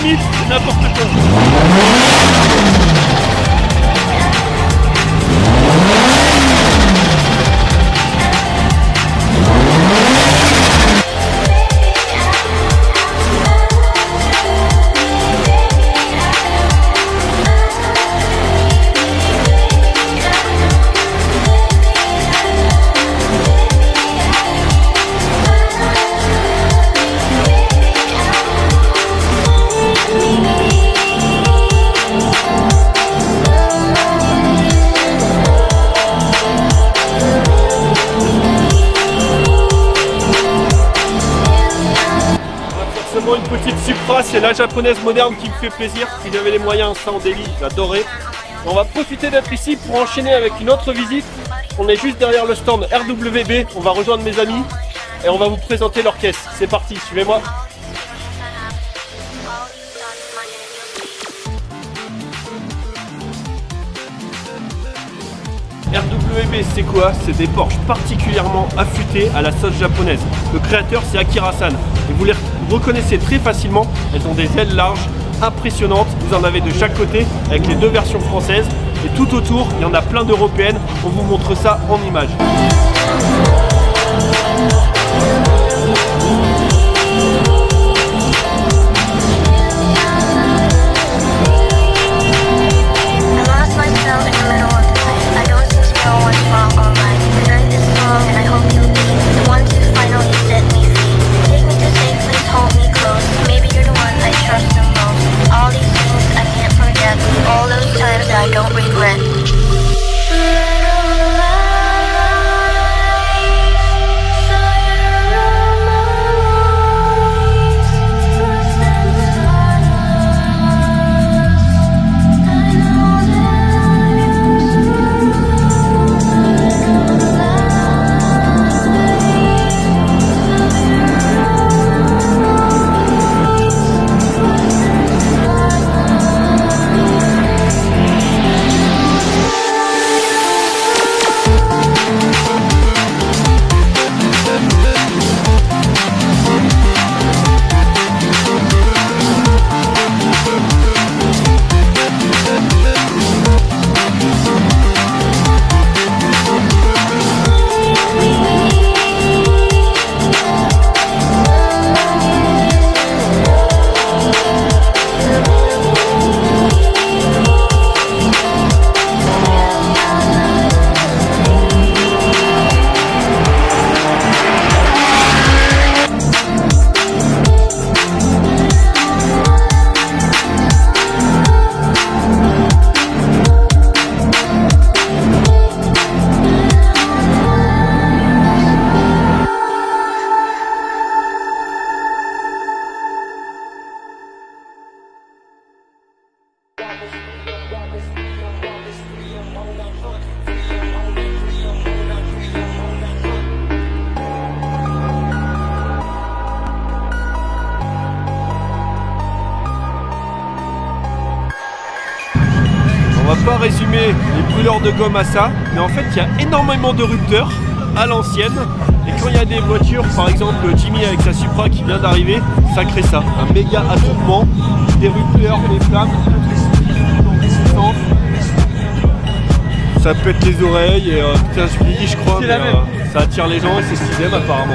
t'as les gars de JDM 1000, c'est n'importe quoi. Petite Supra, c'est la japonaise moderne qui me fait plaisir. Si j'avais les moyens, ça en délit, j'adorais. On va profiter d'être ici pour enchaîner avec une autre visite. On est juste derrière le stand RWB, on va rejoindre mes amis et on va vous présenter leur caisse. C'est parti, suivez-moi. RWB c'est quoi? C'est des Porsche particulièrement affûtés à la sauce japonaise. Le créateur c'est Akira-san et vous les reconnaissez très facilement. Elles ont des ailes larges, impressionnantes. Vous en avez de chaque côté avec les deux versions françaises et tout autour il y en a plein d'européennes. On vous montre ça en images. On va pas résumer les brûleurs de gomme à ça, mais en fait il y a énormément de rupteurs à l'ancienne. Et quand il y a des voitures, par exemple Jimmy avec sa Supra qui vient d'arriver, ça crée ça, un méga attroupement, des rupteurs, des flammes, ça pète les oreilles et euh, putain je crois, mais euh, ça attire les gens et c'est ce qu'ils aiment apparemment.